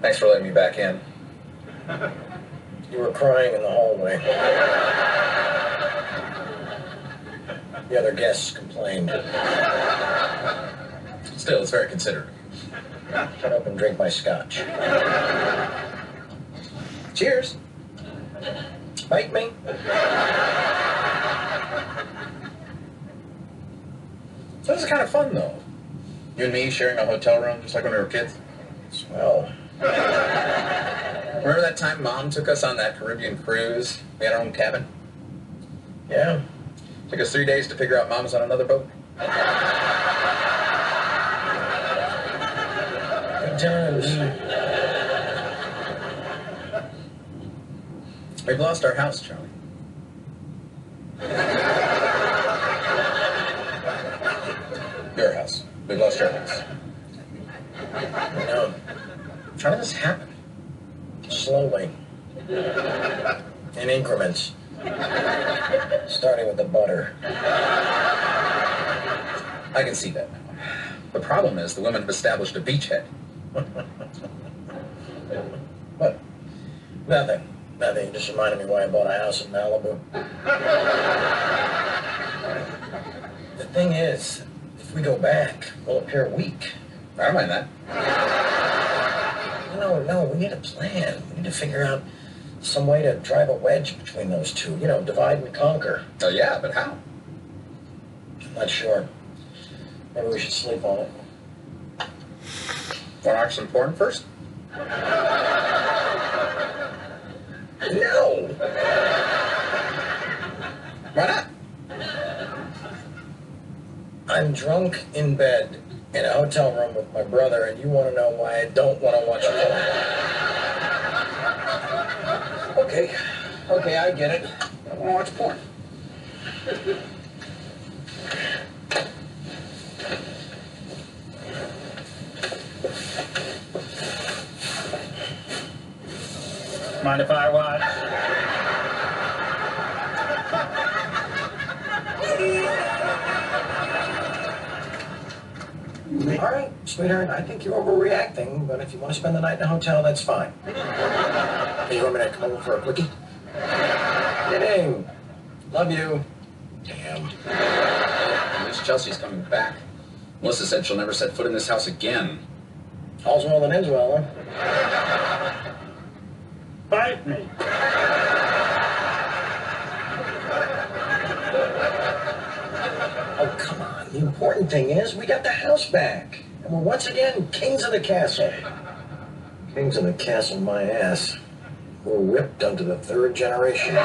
Thanks for letting me back in. You were crying in the hallway. The other guests complained. Still, it's very considerate. Shut up and drink my scotch. Cheers. Bite me? So this is kind of fun, though. You and me sharing a hotel room just like when we were kids. Swell. Remember that time Mom took us on that Caribbean cruise? We had our own cabin. Yeah? Took us three days to figure out Mom was on another boat. Good times. We've lost our house, Charlie. Your house. We've lost your house. Know, How did this happen? slowly. In increments. Starting with the butter. I can see that. The problem is the women have established a beachhead. What? Nothing. Nothing. You just reminded me why I bought a house in Malibu. The thing is, if we go back, we'll appear weak. I don't mind that. No, no, we need a plan. We need to figure out some way to drive a wedge between those two. You know, divide and conquer. Oh, yeah, but how? I'm not sure. Maybe we should sleep on it. Want to watch some porn first? No! Why not? I'm drunk in bed in a hotel room with my brother, and you want to know why I don't want to watch porn. Okay, okay, I get it. I want to watch porn. Mind if I watch? All right, sweetheart, I think you're overreacting, but if you want to spend the night in a hotel, that's fine. Hey, you want me to come over for a quickie? Kidding. Love you. Damn. Miss Chelsea's coming back. Melissa said she'll never set foot in this house again. All's well that ends well, huh? Bite me. Oh, come on. The important thing is we got the house back. And we're once again kings of the castle. Kings of the castle, my ass. We're whipped unto the third generation.